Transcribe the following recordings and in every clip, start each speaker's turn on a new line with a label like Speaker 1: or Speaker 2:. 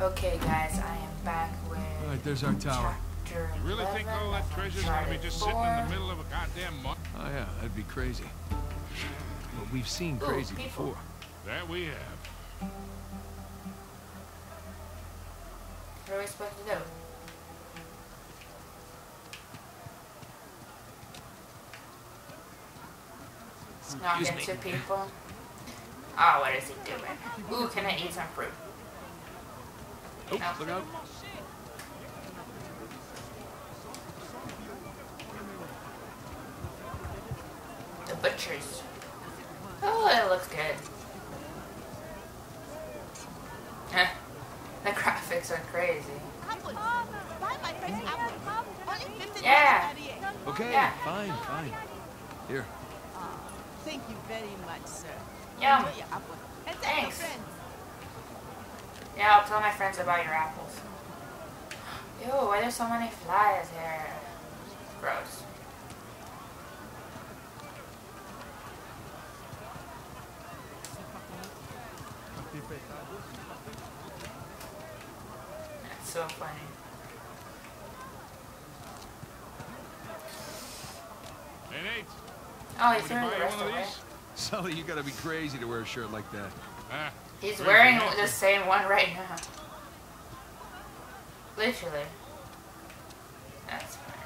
Speaker 1: Okay, guys, I am back with.
Speaker 2: All right, there's our tower.
Speaker 1: Chapter
Speaker 3: You really think all that
Speaker 1: of
Speaker 3: treasure's gonna be
Speaker 1: Uncharted
Speaker 3: just sitting in the middle of a goddamn mud?
Speaker 2: Oh yeah, that'd be crazy. But we've seen
Speaker 1: Ooh,
Speaker 2: crazy
Speaker 1: people.
Speaker 2: before.
Speaker 3: That we have.
Speaker 1: What are we supposed to do? Knock
Speaker 2: Excuse
Speaker 1: into people. Oh, what is he doing? Ooh, can I eat some fruit?
Speaker 2: Oh, look out.
Speaker 1: The butchers. Oh, it looks good. Eh, the graphics are crazy. Yeah.
Speaker 2: Okay,
Speaker 1: Yeah.
Speaker 2: fine, fine. Here.
Speaker 4: Thank you very much, sir.
Speaker 1: Yum.
Speaker 4: Enjoy your apple. And tell your
Speaker 1: Thanks.
Speaker 4: Friends.
Speaker 1: Yeah, I'll tell my friends about your apples. Ew, why there's so many flies here? Gross. That's so funny.
Speaker 3: Hey, Nate.
Speaker 1: Oh,
Speaker 3: would
Speaker 1: he's
Speaker 3: you
Speaker 1: throwing the rest
Speaker 3: one of
Speaker 1: away.
Speaker 3: these?
Speaker 2: Sully, you gotta be crazy to wear a shirt like that.
Speaker 3: Ah,
Speaker 1: He's wearing the same one right now. Literally. That's funny.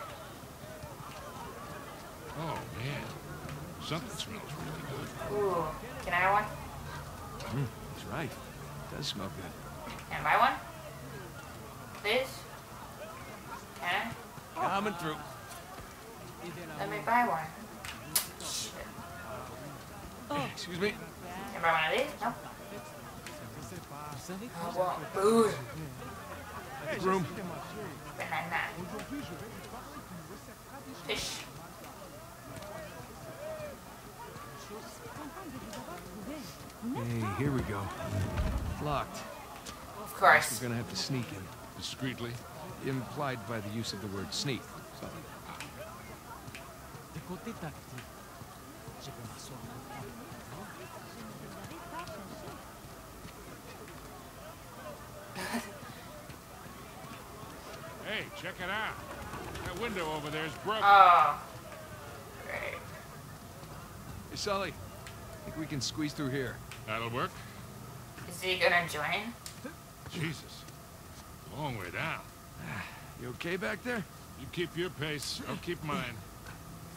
Speaker 3: oh man. Something smells really good.
Speaker 1: Ooh, can I have one?
Speaker 2: Mm, that's right. It does smell good.
Speaker 1: Can I buy one? Please? Can
Speaker 2: Coming through.
Speaker 1: I? Let me buy one. Shit.
Speaker 2: Excuse me.
Speaker 1: Can I buy one of these? Nope. I want food.
Speaker 2: Room.
Speaker 1: Banana. Fish.
Speaker 2: Hey, here we go. Locked.
Speaker 1: Of course.
Speaker 2: We're gonna have to sneak in.
Speaker 3: Discreetly.
Speaker 2: Implied by the use of the word sneak. Sully.
Speaker 3: Hey, check it out. That window over there's broken.
Speaker 1: Oh. Great.
Speaker 2: Hey, Sully. I think we can squeeze through here.
Speaker 3: That'll work.
Speaker 1: Is he gonna join?
Speaker 3: Jesus. Long way down.
Speaker 2: You okay back there?
Speaker 3: You keep your pace. I'll keep mine.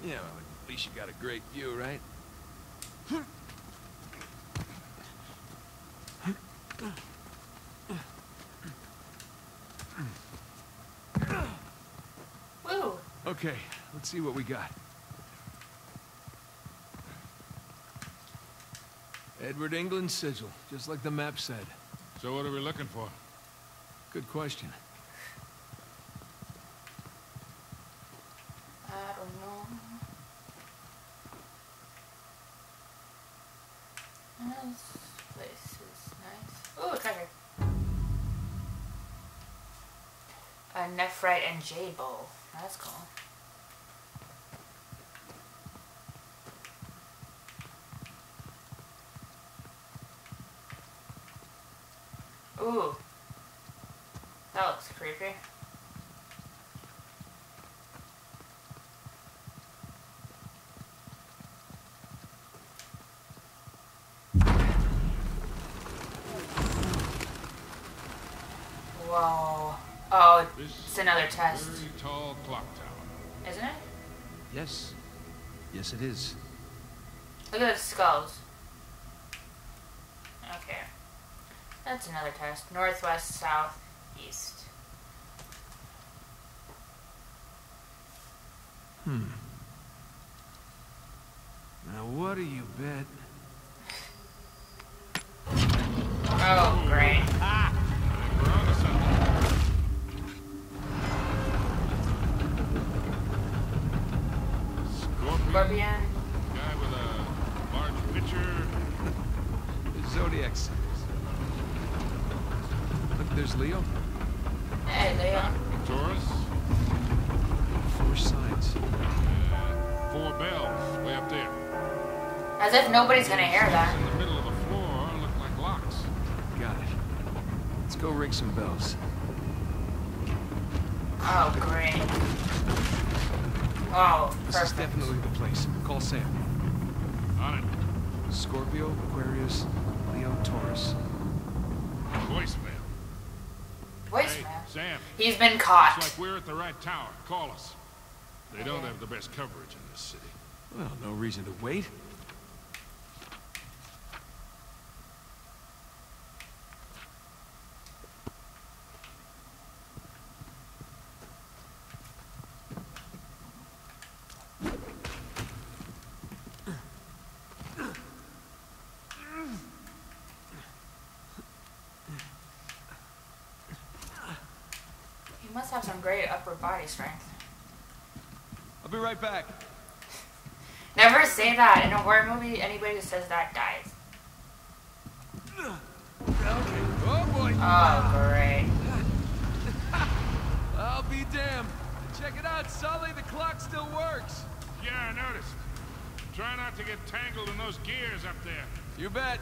Speaker 2: Yeah, well, at least you got a great view, right? Okay, let's see what we got. Edward England sigil, just like the map said.
Speaker 3: So what are we looking for?
Speaker 2: Good question.
Speaker 1: I don't know. This place is nice. Ooh, treasure. A nephrite and jade bowl. That's cool. Ooh. That looks creepy. Whoa. Oh, it's another test,
Speaker 3: very tall clock tower.
Speaker 1: isn't it?
Speaker 2: Yes. Yes, it is.
Speaker 1: Look at the skulls. Okay. That's another test. Northwest, south, east.
Speaker 2: Hmm. Now, what do you bet?
Speaker 1: Oh, great. As if nobody's gonna hear that.
Speaker 3: In the middle of the floor look like locks.
Speaker 2: Got it. Let's go ring some bells.
Speaker 1: Oh, great. Oh,
Speaker 2: This is definitely the place. Call Sam.
Speaker 3: On it.
Speaker 2: Scorpio, Aquarius, Leo, Taurus.
Speaker 3: Voicemail. Hey,
Speaker 1: Voicemail.
Speaker 3: Sam.
Speaker 1: He's been caught.
Speaker 3: It's like we're at the right tower. Call us. They don't have the best coverage in this city.
Speaker 2: Well, no reason to wait.
Speaker 1: He must have some great upper body strength.
Speaker 2: I'll be right back.
Speaker 1: Never say that in a horror movie. Anybody who says that dies.
Speaker 2: Okay. Oh boy.
Speaker 1: Oh, great.
Speaker 2: I'll be damned. Check it out, Sully. The clock still works.
Speaker 3: Yeah, I noticed. Try not to get tangled in those gears up there.
Speaker 2: You bet.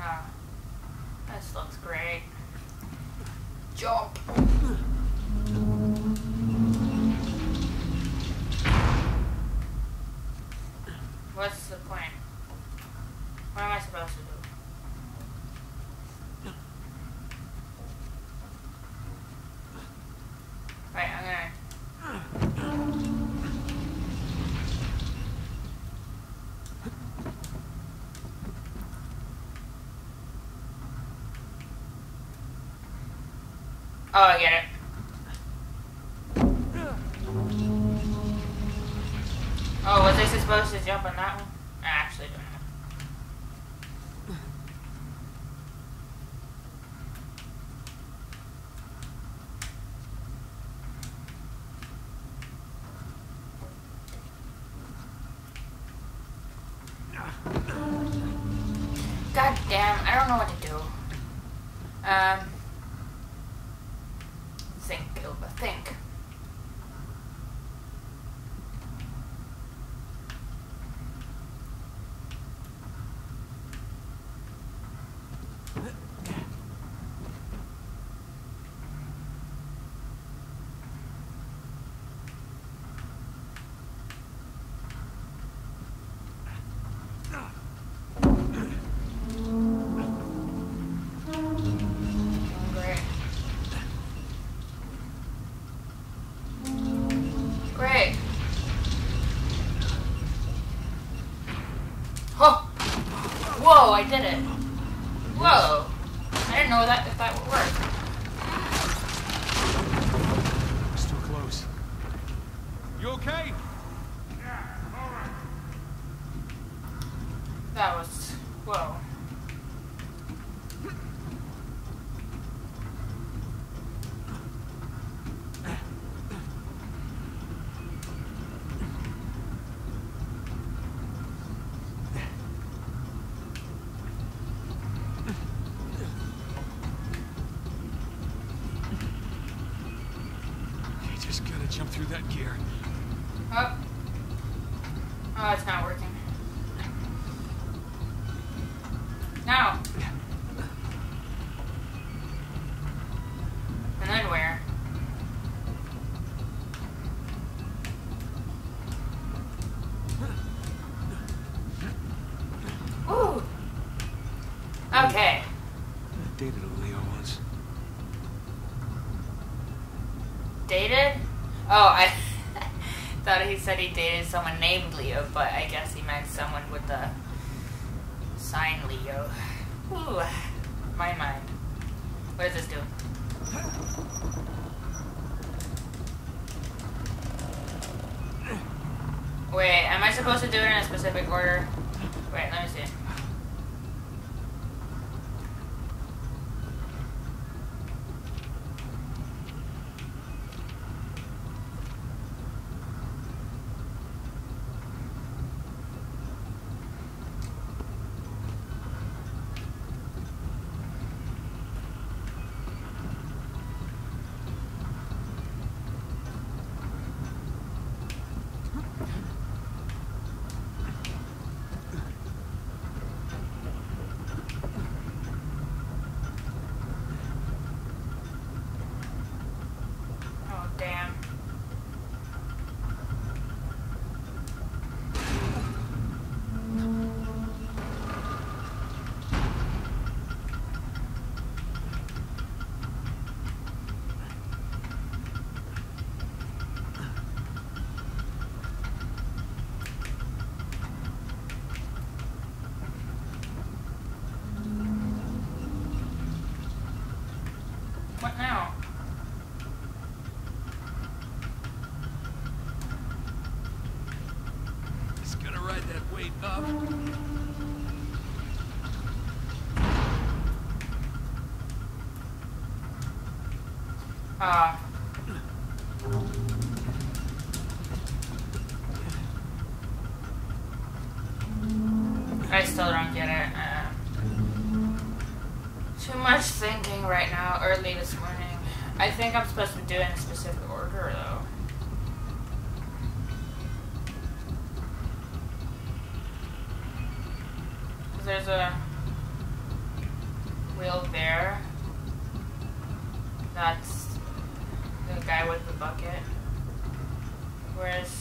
Speaker 1: Ah, this looks great. Jump. What's the point? What am I supposed to do? Right, I'm gonna. Oh, I get it. Supposed to jump on that one? I did it. Whoa. I didn't know that if that would work.
Speaker 2: Still close. You okay?
Speaker 3: Yeah, all right.
Speaker 1: That was. Whoa.
Speaker 2: You just gotta jump through that gear.
Speaker 1: Oh. Oh, it's not working. No. And then where? Ooh. Okay.
Speaker 2: I dated a Leo once.
Speaker 1: Dated? Oh, I thought he said he dated someone named Leo, but I guess he meant someone with the sign Leo. Ooh, my mind. What does this do? Wait, am I supposed to do it in a specific order? Uh, I still don't get it. Uh, too much thinking right now, early this morning. I think I'm supposed to do it in a specific order, though. There's a... bucket. Whereas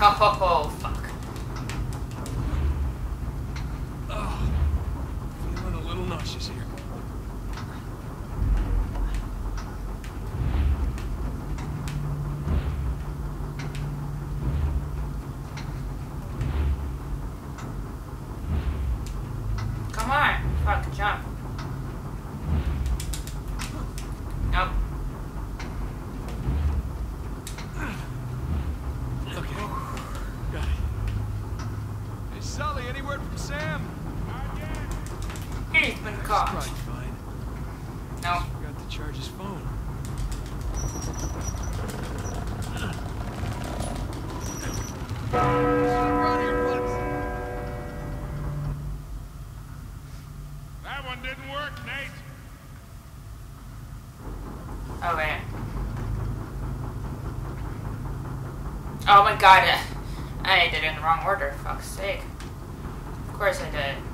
Speaker 1: Cafapó. god, I did it in the wrong order. Fuck's sake. Of course I did.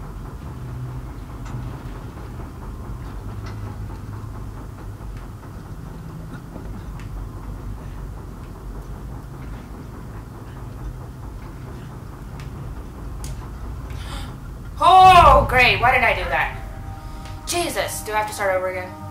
Speaker 1: Oh, great. Why did I do that? Jesus. Do I have to start over again?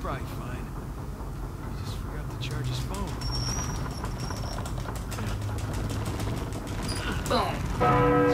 Speaker 2: probably fine. I just forgot to charge his phone.
Speaker 1: Boom.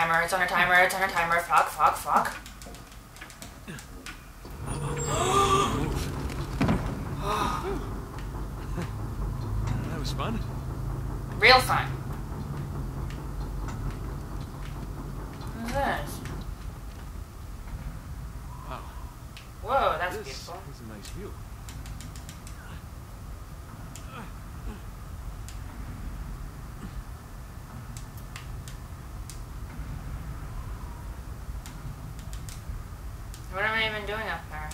Speaker 1: timer, it's on a timer, it's on a timer. Fuck, fuck, fuck.
Speaker 2: that was fun.
Speaker 1: Real fun. What's this?
Speaker 2: Wow.
Speaker 1: Whoa, that's
Speaker 2: this
Speaker 1: beautiful.
Speaker 2: This is a nice view.
Speaker 1: even doing up there?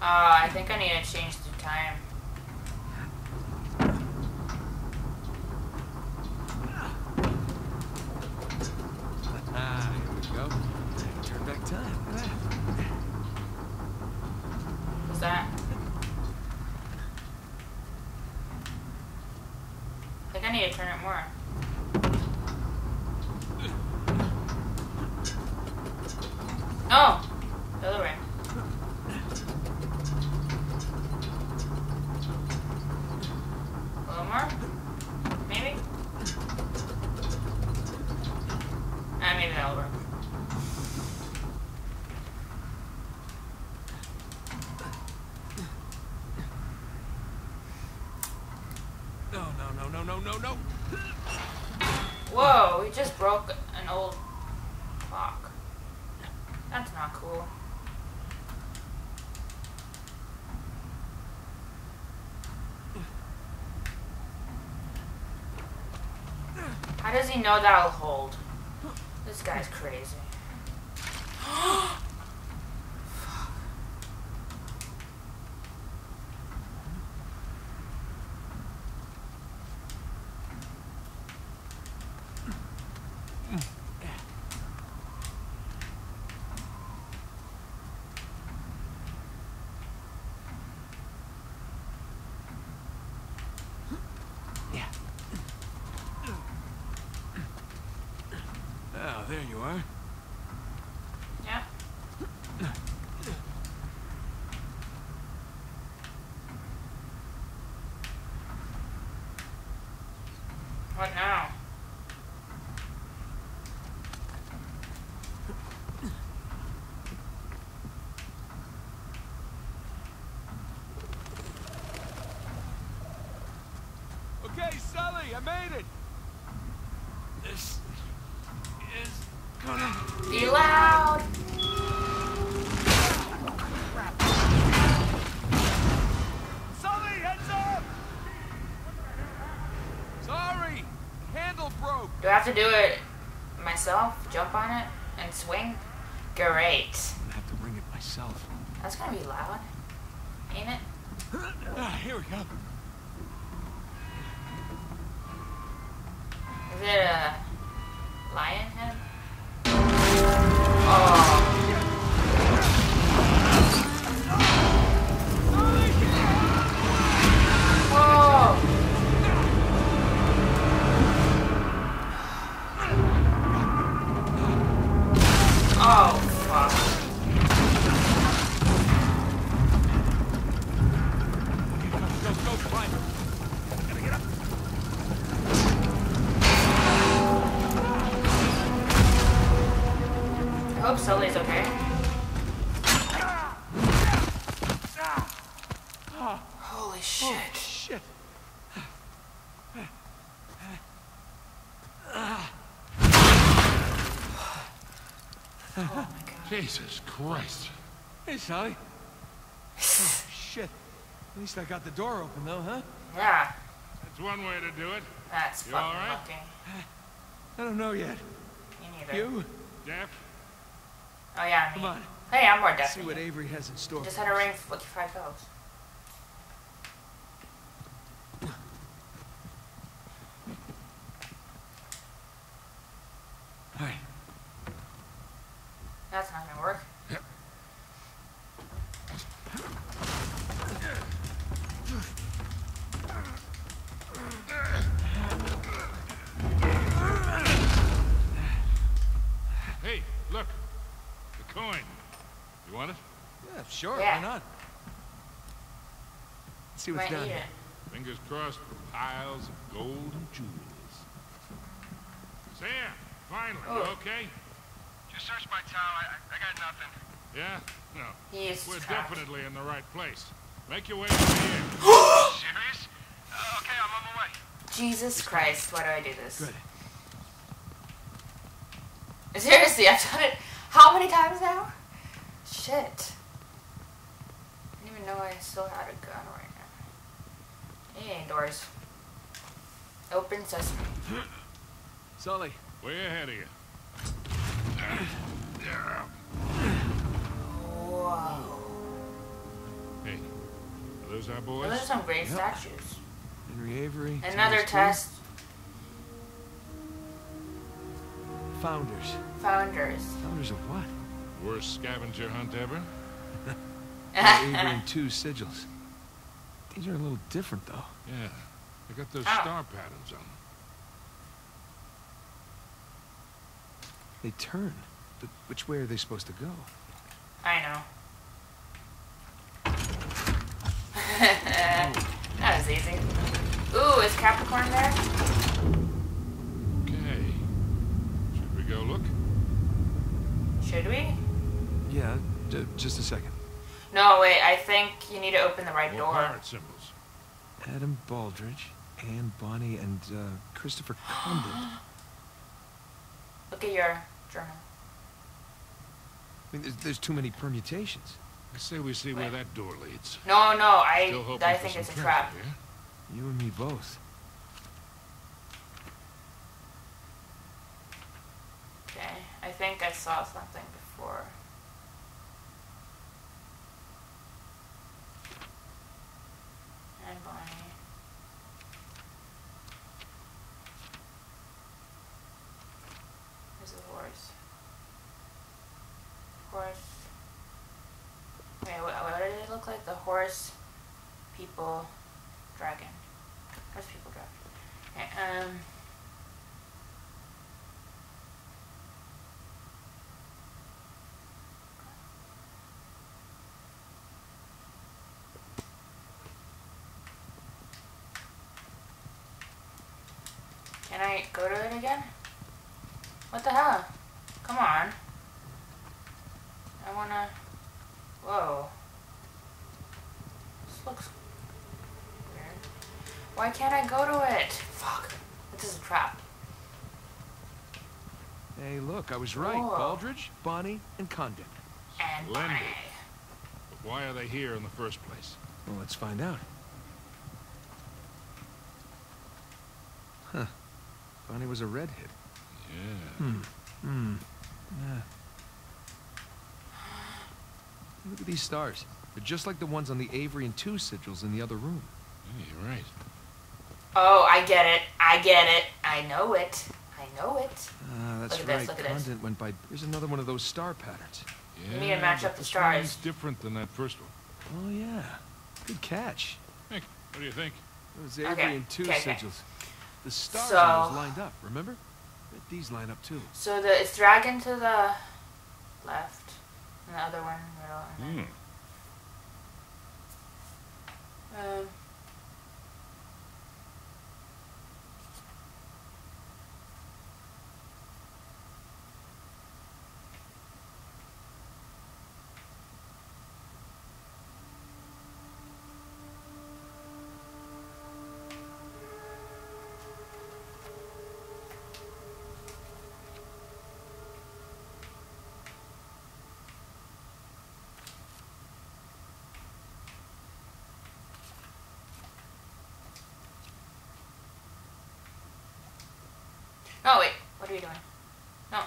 Speaker 1: Uh, I think I need to change know that'll hold? This guy's crazy.
Speaker 2: Oh, there you
Speaker 1: Yeah. What now?
Speaker 2: Okay, Sully, I made it.
Speaker 1: Swing? Great.
Speaker 2: I'm gonna have to ring it myself.
Speaker 1: That's gonna be loud. Ain't it?
Speaker 2: Ah, here we go.
Speaker 3: Jesus Christ.
Speaker 2: Hey, Sully. Oh, shit. At least I got the door open, though, huh?
Speaker 1: Yeah,
Speaker 3: That's one way to do it.
Speaker 1: that's
Speaker 3: You
Speaker 1: fucking
Speaker 3: alright?
Speaker 1: lucky.
Speaker 2: I don't know yet.
Speaker 1: Me neither.
Speaker 2: You?
Speaker 3: Jeff?
Speaker 1: Oh yeah, me.
Speaker 2: Come on.
Speaker 1: Hey, I'm more
Speaker 2: deaf.
Speaker 1: See
Speaker 2: what Avery has in store.
Speaker 1: Just had a
Speaker 2: us.
Speaker 1: ring for 55 goes. That's not gonna work.
Speaker 3: Hey, look. The coin. You want it?
Speaker 2: Yeah, sure.
Speaker 1: Yeah.
Speaker 2: Why not? Let's see what's down here.
Speaker 3: Fingers crossed for piles of gold and jewels. Sam, finally,
Speaker 1: Oh.
Speaker 3: okay?
Speaker 5: Just searched my town. I, I got nothing.
Speaker 3: Yeah? No.
Speaker 1: He is
Speaker 3: We're
Speaker 1: trapped.
Speaker 3: definitely in the right place. Make your way over here.
Speaker 5: Serious? Uh, okay, I'm on my way.
Speaker 1: Jesus Christ, why do I do this?
Speaker 2: Good.
Speaker 1: Seriously, I've done it how many times now? Shit. I didn't even know I still had a gun right now. Hey, doors. Open sesame.
Speaker 2: Sully.
Speaker 3: Way ahead of you. Those our boys?
Speaker 1: Those are some great
Speaker 2: Yep.
Speaker 1: statues.
Speaker 2: Henry Avery.
Speaker 1: Another
Speaker 2: Thomas
Speaker 1: test.
Speaker 2: Tew. Founders.
Speaker 1: Founders.
Speaker 2: Founders of what?
Speaker 3: Worst scavenger hunt ever?
Speaker 2: Avery and Tew sigils. These are a little different, though.
Speaker 3: Yeah. They got those
Speaker 1: Oh.
Speaker 3: star patterns on them.
Speaker 2: They turn. But which way are they supposed to go?
Speaker 1: I know. That was easy. Ooh, is Capricorn there?
Speaker 3: Okay. Should we go look?
Speaker 1: Should we?
Speaker 2: Yeah, j- just a second.
Speaker 1: No, wait, I think you need to open the right
Speaker 3: More
Speaker 1: door.
Speaker 3: pirate symbols.
Speaker 2: Adam Baldridge, Anne Bonny, and uh, Christopher Condent.
Speaker 1: Look at your journal.
Speaker 2: I mean, there's, there's too many permutations.
Speaker 3: I say we see where that door leads.
Speaker 1: No, no, I I think it's a trap.
Speaker 3: yeah?
Speaker 2: You and me both.
Speaker 1: Okay, I think I saw something before. And Bonny. There's a horse. Horse. Wait, what, what did it look like? The horse, people, dragon. Horse, people, dragon. Okay, um. Can I go to it again? What the hell? Come on. I wanna. Whoa. This looks weird. Why can't I go to it? Fuck. This is a trap.
Speaker 2: Hey, look, I was right.
Speaker 1: Whoa.
Speaker 2: Baldridge, Bonny, and Condent.
Speaker 1: And
Speaker 3: Splendid.
Speaker 1: Bonny.
Speaker 3: But why are they here in the first place?
Speaker 2: Well, let's find out. Huh. Bonny was a redhead.
Speaker 3: Yeah.
Speaker 2: Hmm. Hmm. Yeah. Look at these stars. They're just like the ones on the Avery and Tew sigils in the other room.
Speaker 3: Yeah, you're right.
Speaker 1: Oh, I get it. I get it. I know it. I know it.
Speaker 2: Ah, that's
Speaker 1: Look at this,
Speaker 2: right.
Speaker 1: look at this.
Speaker 2: Went by. There's another one of those star patterns.
Speaker 3: Yeah,
Speaker 1: need to match up the
Speaker 3: this one's
Speaker 1: stars.
Speaker 3: different than that first one.
Speaker 2: Oh yeah. Good catch.
Speaker 3: Hey, what do you think?
Speaker 2: Those Avery
Speaker 1: Okay,
Speaker 2: and Tew
Speaker 1: okay, okay.
Speaker 2: sigils. The stars
Speaker 1: So-
Speaker 2: on lined up. Remember? Bet These line up too.
Speaker 1: So the it's dragon to the left, and the other one middle. And then,
Speaker 3: Hmm.
Speaker 1: um, Oh wait, what are you doing? No.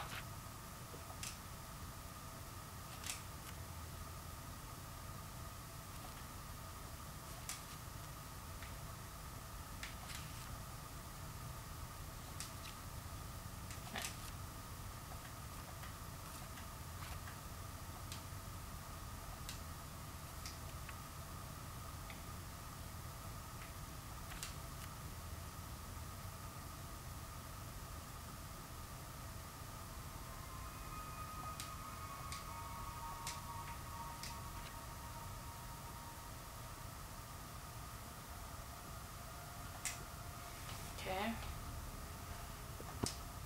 Speaker 1: Okay.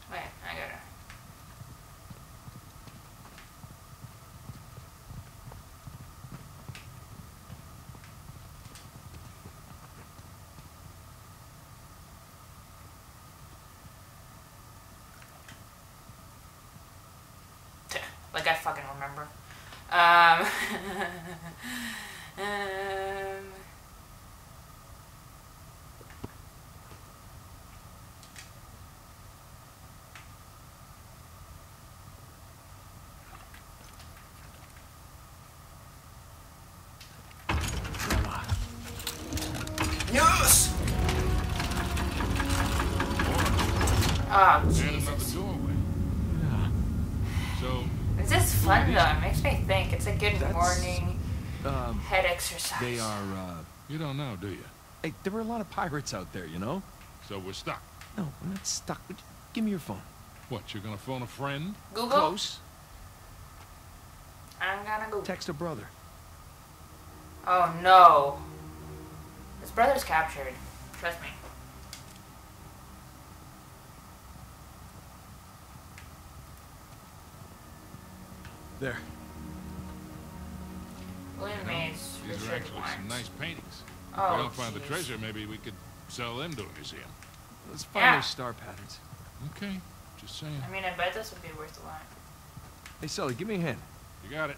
Speaker 1: Wait, I gotta. Like I fucking remember. Um. um.
Speaker 2: Yes!
Speaker 1: Oh
Speaker 3: And
Speaker 1: Jesus.
Speaker 3: another doorway. So,
Speaker 1: Is this fun though? It makes me think. It's a good
Speaker 2: That's-
Speaker 1: morning
Speaker 2: Um,
Speaker 1: head exercise.
Speaker 2: they are, uh...
Speaker 3: you don't know, do you?
Speaker 2: Hey, there were a lot of pirates out there, you know?
Speaker 3: So we're stuck.
Speaker 2: No, we're not stuck. But Give me your phone.
Speaker 3: What, you're gonna phone a friend?
Speaker 1: Google.
Speaker 2: Close.
Speaker 1: I'm gonna Google.
Speaker 2: Text a brother.
Speaker 1: Oh no. His brother's captured. Trust me.
Speaker 2: There.
Speaker 1: William
Speaker 3: You know,
Speaker 1: Mayes.
Speaker 3: these are actually some nice paintings.
Speaker 1: Oh,
Speaker 3: if we don't find the treasure, maybe we could sell them to a museum.
Speaker 2: Let's find
Speaker 1: Yeah.
Speaker 2: those star patterns.
Speaker 3: Okay, just saying.
Speaker 1: I mean, I bet this would be worth a lot.
Speaker 2: Hey, Sully, give me a hand.
Speaker 3: You got it.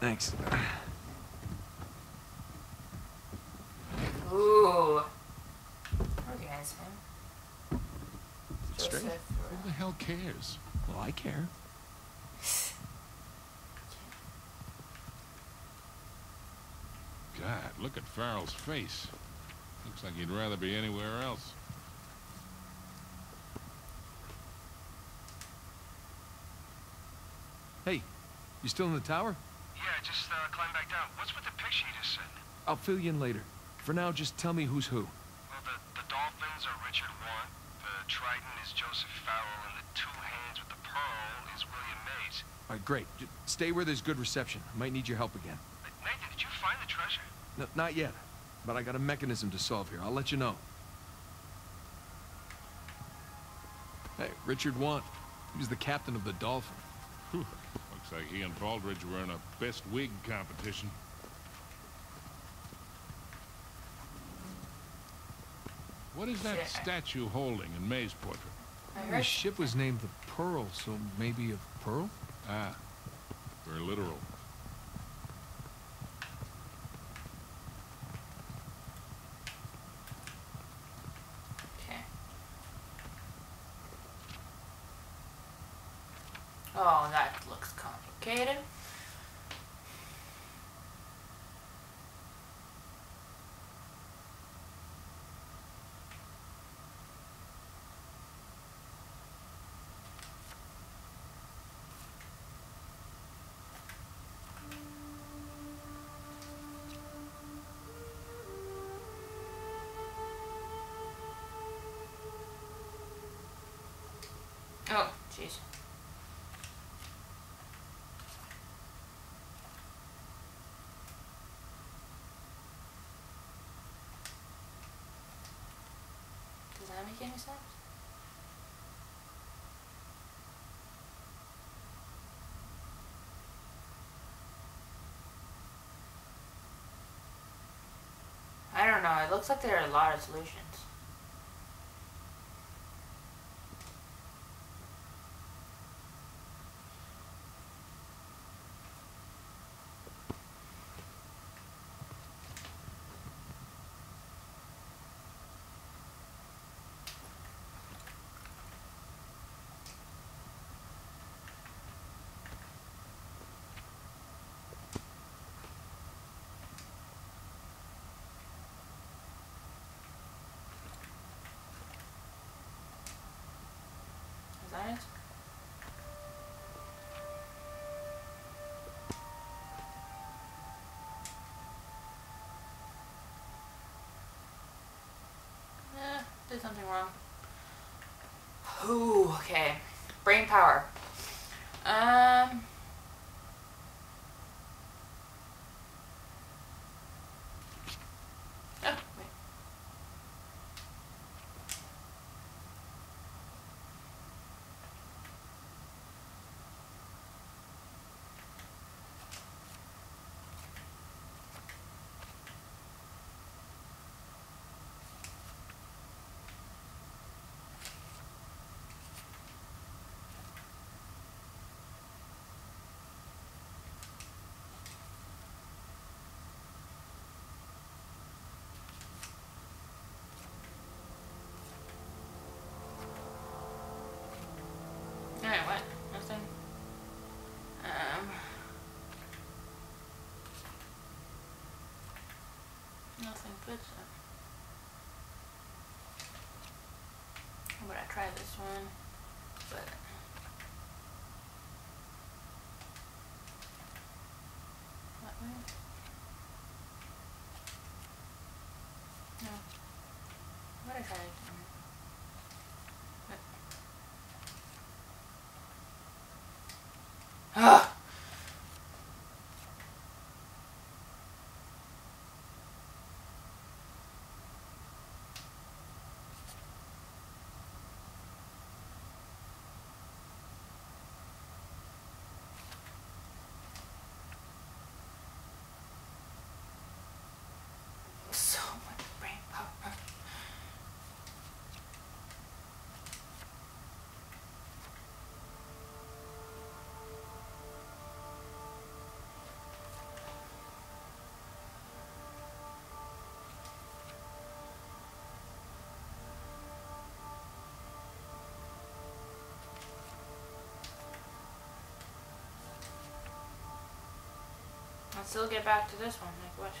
Speaker 2: Thanks.
Speaker 1: Ooh. Recognize him.
Speaker 2: straight.
Speaker 3: Who the hell cares?
Speaker 2: Well, I care.
Speaker 3: God, look at Farrell's face. Looks like he'd rather be anywhere else.
Speaker 2: Hey, you still in the tower?
Speaker 5: Yeah, just uh, climb back down. What's with the picture you just sent?
Speaker 2: I'll fill you in later. For now, just tell me who's who.
Speaker 5: Well, the, the dolphins are Richard Want, the trident is Joseph Farrell, and the two hands with the pearl is William Mayes.
Speaker 2: All right, great. Just stay where there's good reception. I might need your help again.
Speaker 5: Nathan, did you find the treasure?
Speaker 2: N not yet, but I got a mechanism to solve here. I'll let you know. Hey, Richard Want. He was the captain of the Dolphin.
Speaker 3: Whew. Looks like he and Baldridge were in a best wig competition. What is that
Speaker 1: Yeah.
Speaker 3: statue holding in Mayes's portrait?
Speaker 2: The ship was named the Pearl, so maybe a pearl?
Speaker 3: Ah, very literal.
Speaker 1: Okay. Oh, that looks complicated. Oh, jeez. Does that make any sense? I don't know. It looks like there are a lot of solutions. Is that it? Eh, did something wrong. Ooh, okay. Brain power. Um. Oh, wait. Alright, what? Nothing? Um. Good. So. I'm gonna try this one, but. What way? No. What I? What? Ah! Still get back to this one. Like what?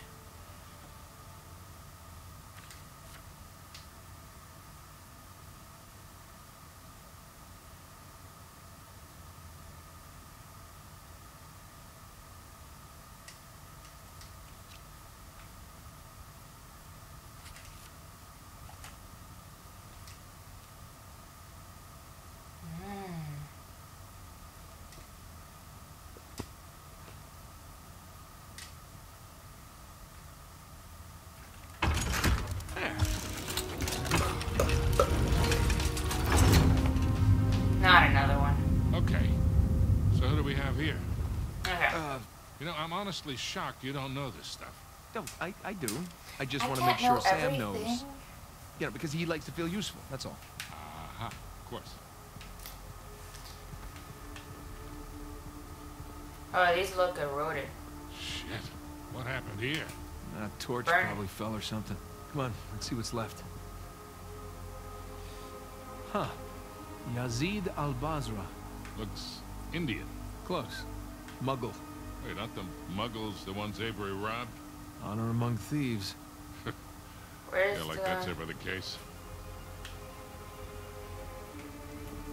Speaker 3: You know, I'm honestly shocked you don't know this stuff.
Speaker 2: no, I, I do. I just want to make sure
Speaker 1: know
Speaker 2: Sam knows.
Speaker 1: everything.
Speaker 2: You know, because he likes to feel useful. That's all.
Speaker 3: Aha, of course.
Speaker 1: Oh, these look eroded.
Speaker 3: Shit. What happened here?
Speaker 2: A torch
Speaker 1: Burn.
Speaker 2: probably fell or something. Come on, let's see what's left. Huh. Yazid al-Basra.
Speaker 3: Looks Indian.
Speaker 2: Close. Mughal.
Speaker 3: Wait, aren't the Mughals the ones Avery robbed?
Speaker 2: Honor among thieves.
Speaker 1: Where's
Speaker 3: Yeah, like
Speaker 1: the
Speaker 3: that's uh, ever the case.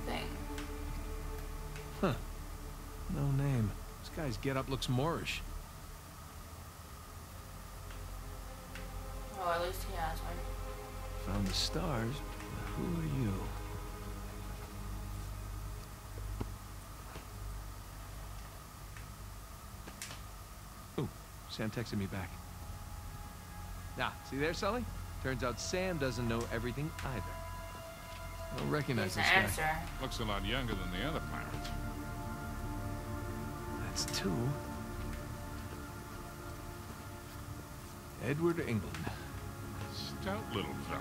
Speaker 1: thing?
Speaker 2: Huh. No name. This guy's getup looks Moorish.
Speaker 1: Oh, at least he has one.
Speaker 2: Found the stars. but Who are you? Ooh, Sam texted me back. Nah, see there, Sully? Turns out Sam doesn't know everything either. I don't recognize
Speaker 1: There's
Speaker 2: this guy.
Speaker 1: answer.
Speaker 3: Looks a lot younger than the other pirates.
Speaker 2: That's two. Edward England.
Speaker 3: Stout little fellow.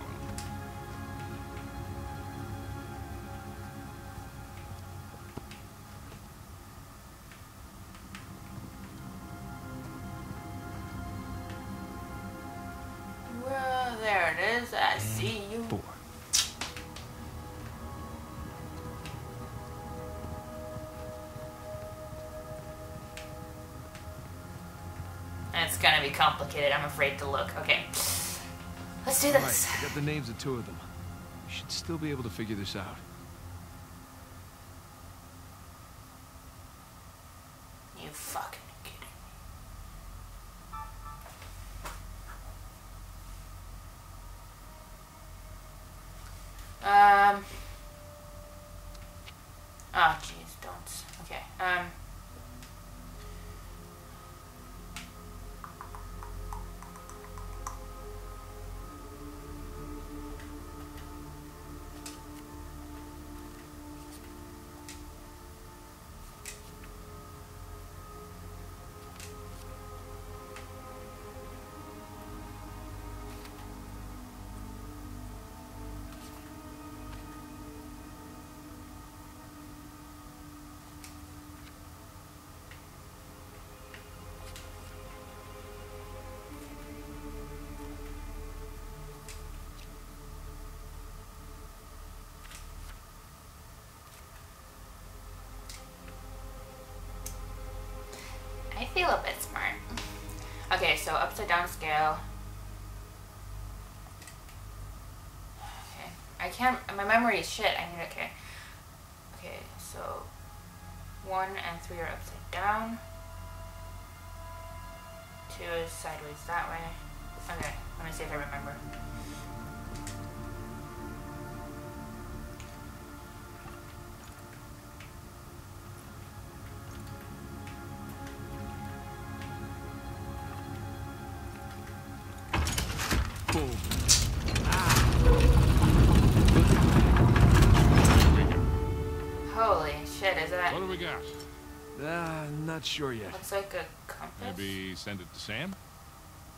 Speaker 1: Complicated. I'm afraid to look. Okay. Let's do
Speaker 2: All right,
Speaker 1: this.
Speaker 2: I got the names of two of them. We should still be able to figure this out.
Speaker 1: You fucking kidding me? Um. Oh, jeez, don't. Okay. Um. A bit smart. Okay, so upside down scale. Okay. I can't my memory is shit. I mean okay. Okay, so one and three are upside down. Two is sideways that way. Okay, let me see if I remember.
Speaker 2: Not sure yet.
Speaker 1: looks like a compass?
Speaker 3: Maybe send it to Sam?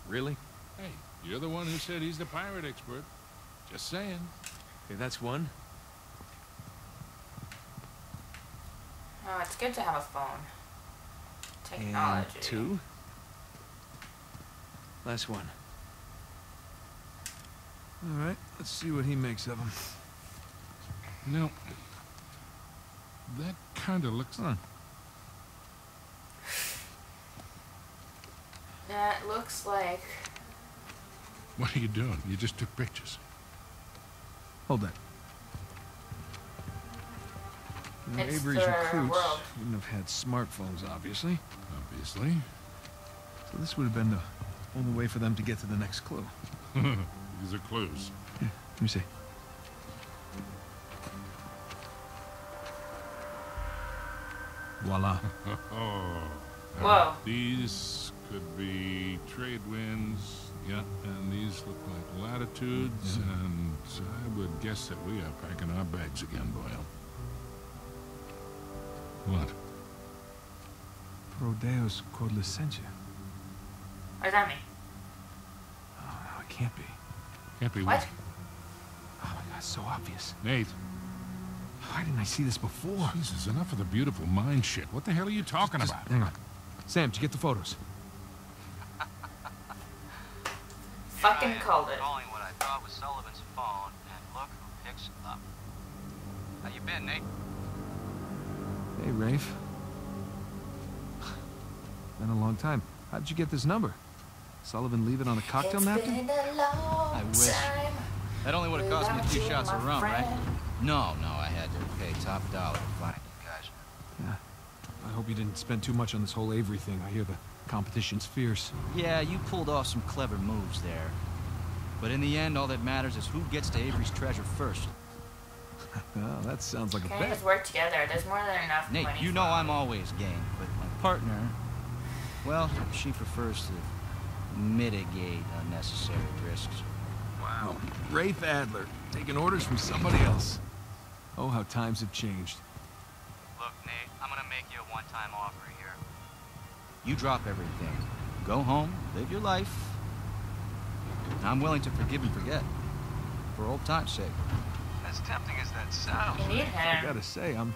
Speaker 2: Really?
Speaker 3: Hey, you're the one who said he's the pirate expert. Just saying.
Speaker 2: Okay, that's one.
Speaker 1: Oh, it's good to have a phone. Technology.
Speaker 2: And two. Last one. All right, let's see what he makes of them.
Speaker 3: No. That kind of looks...
Speaker 2: Huh.
Speaker 1: That looks like.
Speaker 3: What are you doing? You just took pictures.
Speaker 2: Hold that. You know,
Speaker 1: It's
Speaker 2: Avery's recruits
Speaker 1: world.
Speaker 2: wouldn't have had smartphones, obviously.
Speaker 3: Obviously.
Speaker 2: So this would have been the only way for them to get to the next clue.
Speaker 3: These are clues.
Speaker 2: Let me see. Voila.
Speaker 3: Oh.
Speaker 1: Whoa.
Speaker 3: These could be trade winds. Yeah, and these look like latitudes, and I would guess that we are packing our bags again, Boyle. What?
Speaker 2: Prodeus quod licentia.
Speaker 1: What does that mean?
Speaker 2: Oh, uh, no, it can't be.
Speaker 3: Can't be
Speaker 1: What?
Speaker 2: Oh my god, it's so obvious.
Speaker 3: Nate,
Speaker 2: Why didn't I see this before?
Speaker 3: Jesus, enough of the beautiful mind shit. What the hell are you talking
Speaker 2: Just
Speaker 3: about?
Speaker 2: hang on. Sam, did you get the photos?
Speaker 1: Fucking
Speaker 6: Here I
Speaker 1: called it.
Speaker 6: Calling what I thought was Sullivan's phone, and look who picks up. How you been, Nate?
Speaker 2: Hey, Rafe. Been a long time. How did you get this number? Sullivan leave it on a cocktail
Speaker 1: It's
Speaker 2: napkin?
Speaker 1: been a long
Speaker 6: I wish.
Speaker 1: time
Speaker 6: That only would have cost me
Speaker 1: without
Speaker 6: two shots of
Speaker 1: my
Speaker 6: rum, right? No, no, I had to pay top dollar to find you guys.
Speaker 2: Yeah. I hope you didn't spend too much on this whole Avery thing. I hear the competition's fierce.
Speaker 6: Yeah, you pulled off some clever moves there. But in the end, all that matters is who gets to Avery's treasure first.
Speaker 2: Oh, that sounds like a
Speaker 1: Can we
Speaker 2: bet.
Speaker 1: just work together? There's more than enough
Speaker 6: Nate,
Speaker 1: money
Speaker 6: you know
Speaker 1: all.
Speaker 6: I'm always game, but my partner, well, she prefers to mitigate unnecessary risks.
Speaker 2: Wow. Rafe Adler, taking orders from somebody else. Oh, how times have changed.
Speaker 6: Look, Nate, I'm gonna make you a one-time offer here. You drop everything. Go home, live your life. I'm willing to forgive and forget. For old time's sake. As tempting as that sounds.
Speaker 2: I gotta say, I'm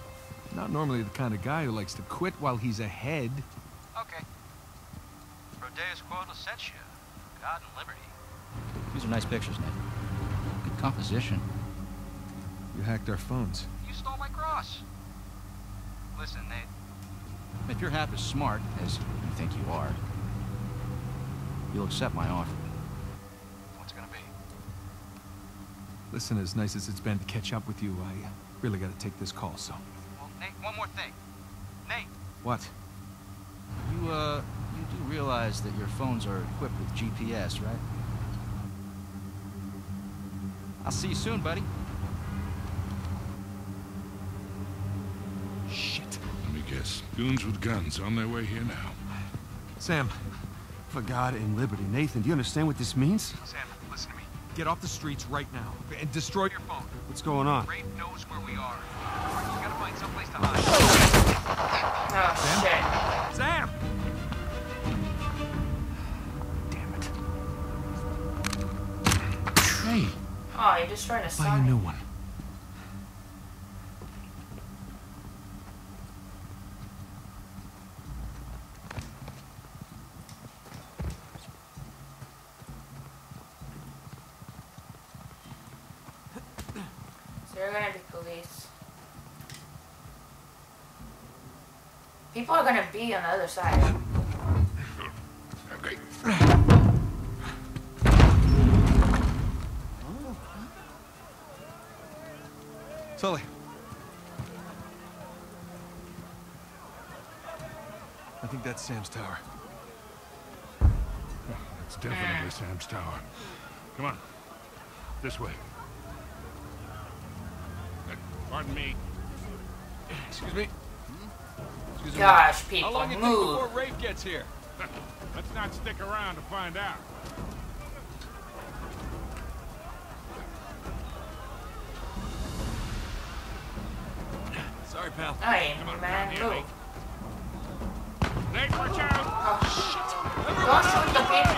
Speaker 2: not normally the kind of guy who likes to quit while he's ahead.
Speaker 6: Okay. Prodeus quod licentia. God and liberty. These are nice pictures, Nate. Good composition.
Speaker 2: You hacked our phones.
Speaker 6: You stole my cross. Listen, Nate. If you're half as smart as you think you are, you'll accept my offer. What's it gonna be?
Speaker 2: Listen, as nice as it's been to catch up with you, I really gotta take this call, so.
Speaker 6: Well, Nate, one more thing. Nate,
Speaker 2: What?
Speaker 6: you, uh, you do realize that your phones are equipped with GPS, right? I'll see you soon, buddy.
Speaker 3: Goons with guns on their way here now.
Speaker 7: Sam, for God and liberty. Nathan, do you understand what this means?
Speaker 5: Sam, listen to me.
Speaker 2: Get off the streets right now and destroy your phone.
Speaker 7: What's going on?
Speaker 5: Rafe knows where we are. You gotta find someplace to hide.
Speaker 1: Oh shit.
Speaker 2: Sam!
Speaker 7: Damn it.
Speaker 3: Hey,
Speaker 1: Oh, you destroyed a
Speaker 2: Buy a
Speaker 1: sign.
Speaker 2: new one.
Speaker 1: So you're gonna be police. People are gonna be on the other side.
Speaker 3: okay.
Speaker 2: Sully. I think that's Sam's tower.
Speaker 3: It's definitely Sam's tower. Come on. This way. Pardon me.
Speaker 2: Excuse me?
Speaker 1: Gosh,
Speaker 2: How long think before
Speaker 1: move.
Speaker 2: Rafe gets here?
Speaker 3: Let's not stick around to find out.
Speaker 2: Sorry, pal.
Speaker 1: Hey,
Speaker 3: Come on,
Speaker 1: man, move.
Speaker 3: Nate, watch out!
Speaker 1: Oh shit. Don't shoot the people.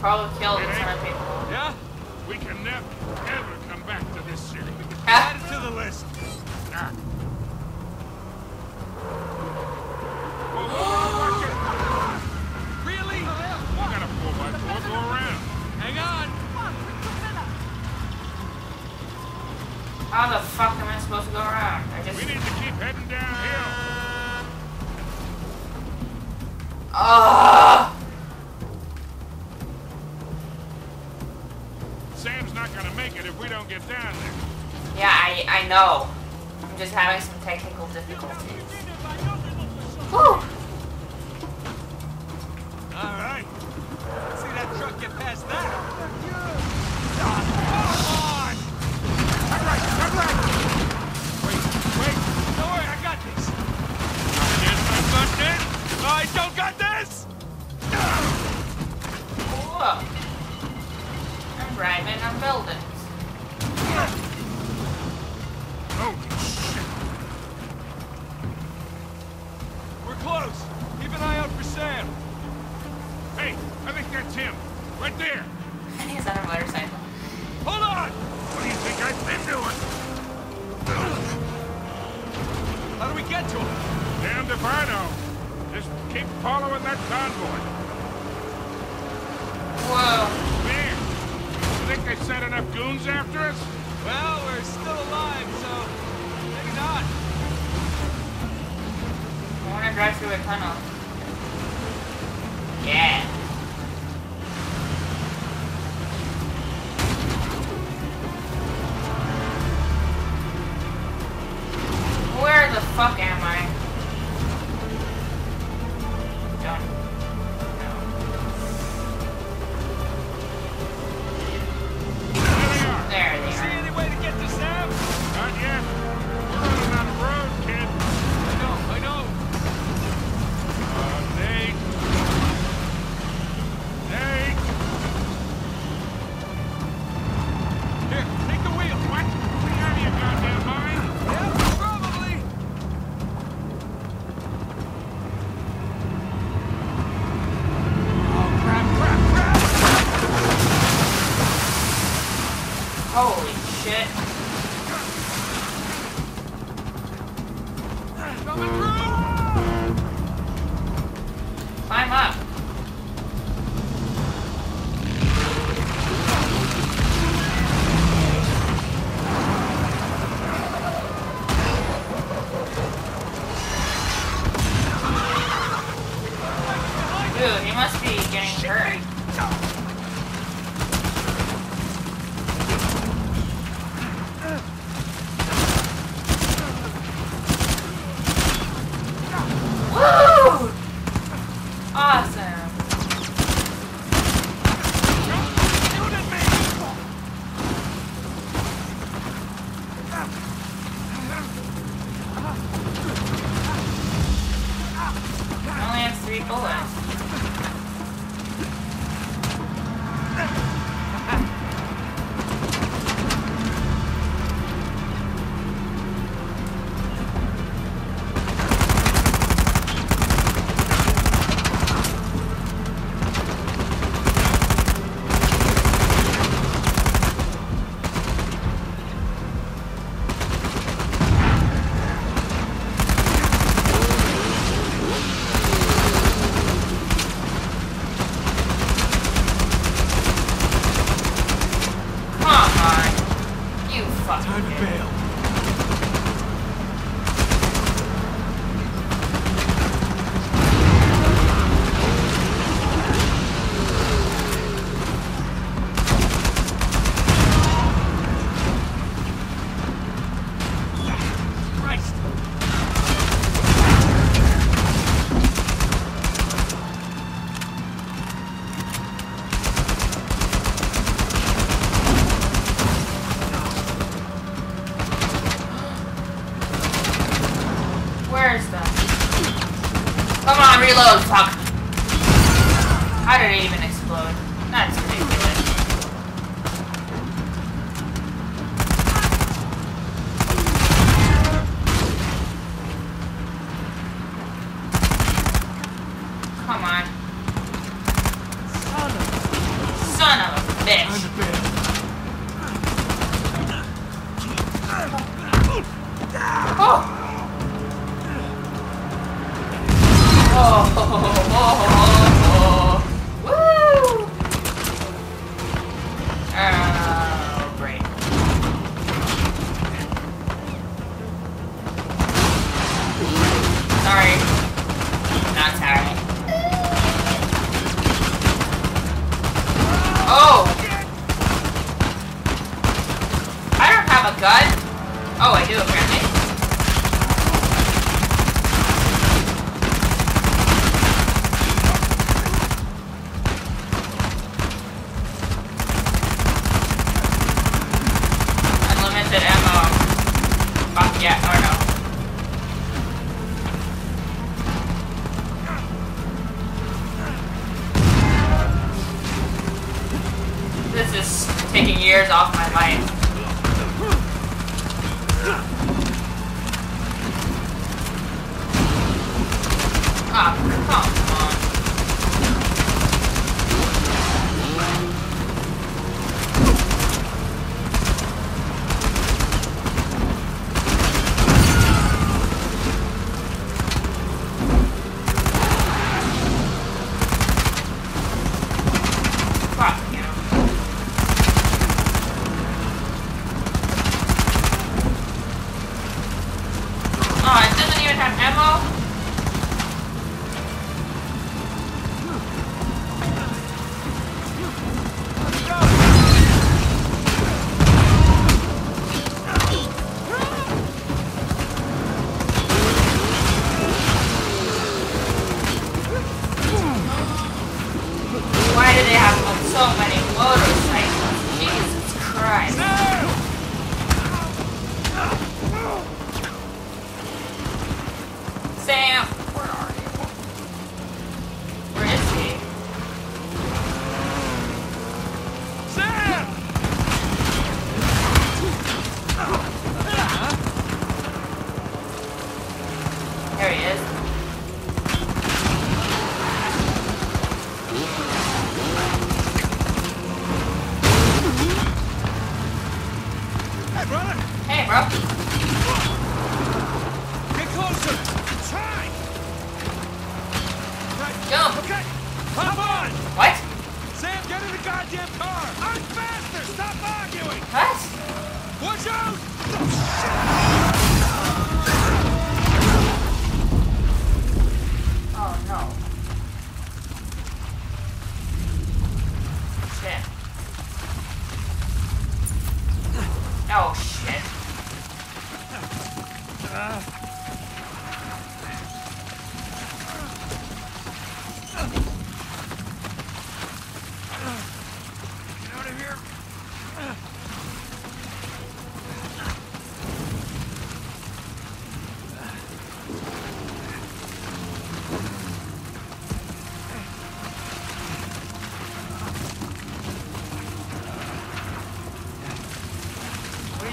Speaker 1: probably kill a ton of people.
Speaker 3: Yeah? We can never, ever come back to this city.
Speaker 1: Add it
Speaker 7: to the list.
Speaker 3: Nah.
Speaker 7: Really?
Speaker 3: We got a 4 by 4 go around.
Speaker 7: Hang on.
Speaker 1: How the fuck am I supposed to go around? I just...
Speaker 3: We need to keep heading downhill.
Speaker 1: Ugh. I know. I'm just having some technical difficulties. Whew. Yeah.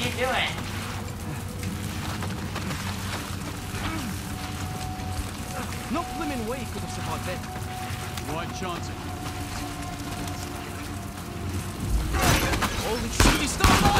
Speaker 1: you doing?
Speaker 8: No blooming way could have survived that.
Speaker 7: Why chance it?
Speaker 8: Holy shit, he's still alive!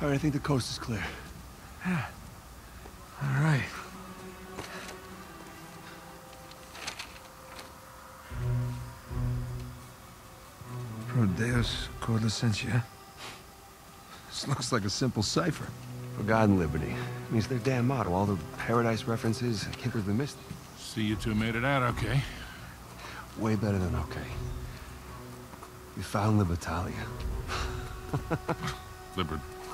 Speaker 7: All right, I
Speaker 9: think the coast is clear. Yeah.
Speaker 2: All right. Pro Deus Cor Licentia. This looks like a simple cipher.
Speaker 9: For God and liberty. means their damn motto. All the paradise references. I can't believe we missed it.
Speaker 3: See you two made it out okay.
Speaker 9: Way better than okay. We found Libertalia.
Speaker 3: Liber...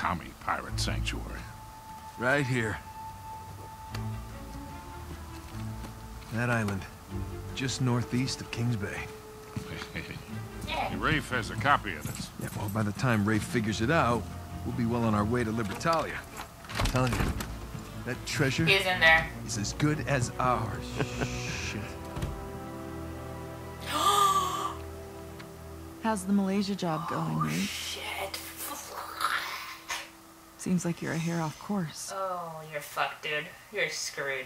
Speaker 3: commie pirate sanctuary?
Speaker 2: Right here. That island. Just northeast of Kings Bay.
Speaker 1: Yeah.
Speaker 3: Rafe has a copy of this.
Speaker 2: Yeah, well, by the time Rafe figures it out, we'll be well on our way to Libertalia. I'm telling you, that treasure
Speaker 1: He's in there.
Speaker 2: is as good as ours. Shit.
Speaker 10: How's the Malaysia job going, oh, Nate?
Speaker 1: Shit.
Speaker 10: Seems like you're a hair off course.
Speaker 1: Oh, you're fucked, dude. You're screwed.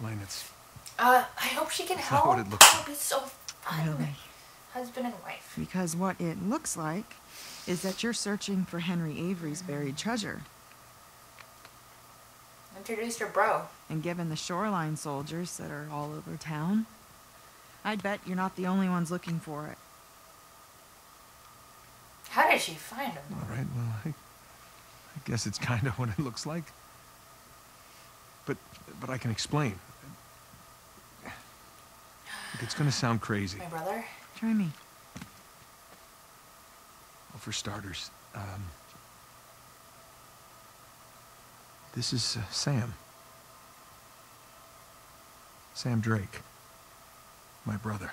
Speaker 2: Elena, it's...
Speaker 1: Uh, I hope she can
Speaker 2: not
Speaker 1: help.
Speaker 2: what it looks
Speaker 1: That would be so fun.
Speaker 10: Really?
Speaker 1: Husband and wife.
Speaker 10: Because what it looks like is that you're searching for Henry Avery's buried treasure.
Speaker 1: Introduced her bro.
Speaker 10: And given the shoreline soldiers that are all over town, I'd bet you're not the only ones looking for it.
Speaker 1: How did she find him?
Speaker 2: All right, well, I, I guess it's kind of what it looks like. But, but I can explain. Look, it's gonna sound crazy.
Speaker 1: My brother?
Speaker 10: Try me.
Speaker 2: Well, for starters, um, this is uh, Sam. Sam Drake. My brother.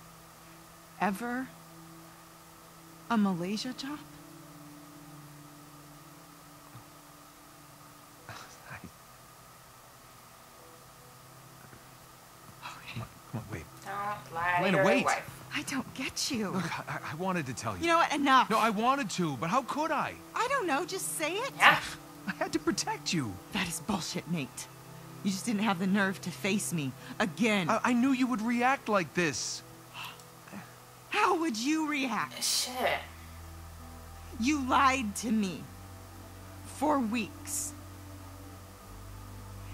Speaker 10: ever a Malaysia job?
Speaker 2: I,
Speaker 10: Okay.
Speaker 2: come on, come on, wait.
Speaker 1: Don't lie
Speaker 2: Elena,
Speaker 1: to your
Speaker 2: wait.
Speaker 1: wife.
Speaker 10: I don't get you.
Speaker 2: Look, I, I wanted to tell you.
Speaker 10: You know what? Enough.
Speaker 2: No, I wanted to, but how could I?
Speaker 10: I don't know. Just say it.
Speaker 1: Yeah.
Speaker 2: I had to protect you.
Speaker 10: That is bullshit, Nate. You just didn't have the nerve to face me again.
Speaker 2: I, I knew you would react like this.
Speaker 10: How would you react?
Speaker 1: Shit.
Speaker 10: You lied to me for weeks.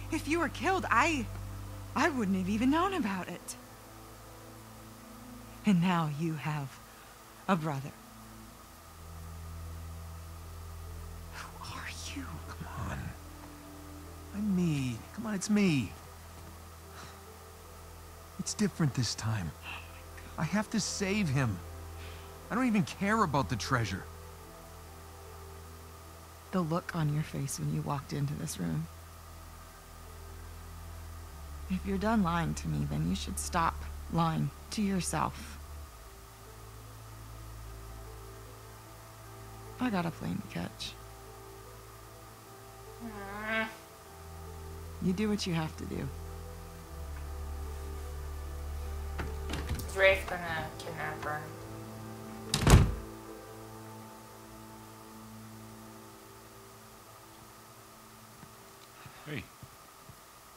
Speaker 10: If you were killed, I I wouldn't have even known about it. And now you have a brother. Who are you?
Speaker 2: Come on. I'm me. Come on, it's me. It's different this time. I have to save him. I don't even care about the treasure.
Speaker 10: The look on your face when you walked into this room. If you're done lying to me, then you should stop lying to yourself. I got a plane to catch. You do what you have to do.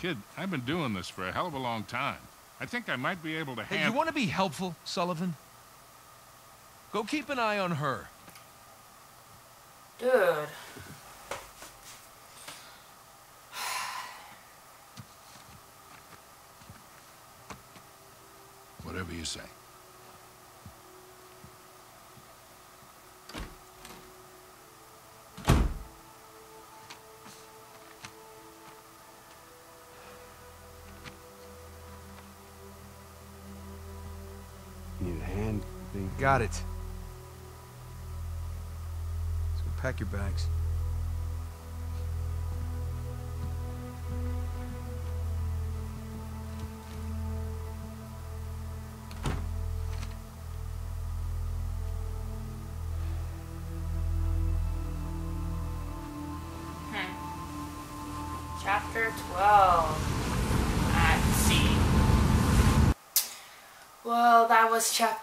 Speaker 3: Kid, I've been doing this for a hell of a long time. I think I might be able to
Speaker 2: Hey, you want to be helpful, Sullivan? Go keep an eye on her.
Speaker 1: Dude.
Speaker 3: Whatever you say.
Speaker 2: Got it. So pack your bags.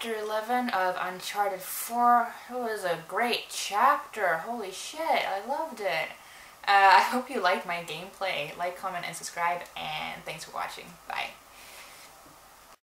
Speaker 1: Chapter 11 of Uncharted 4. It was a great chapter. Holy shit, I loved it. Uh, I hope you liked my gameplay. Like, comment, and subscribe, and thanks for watching. Bye.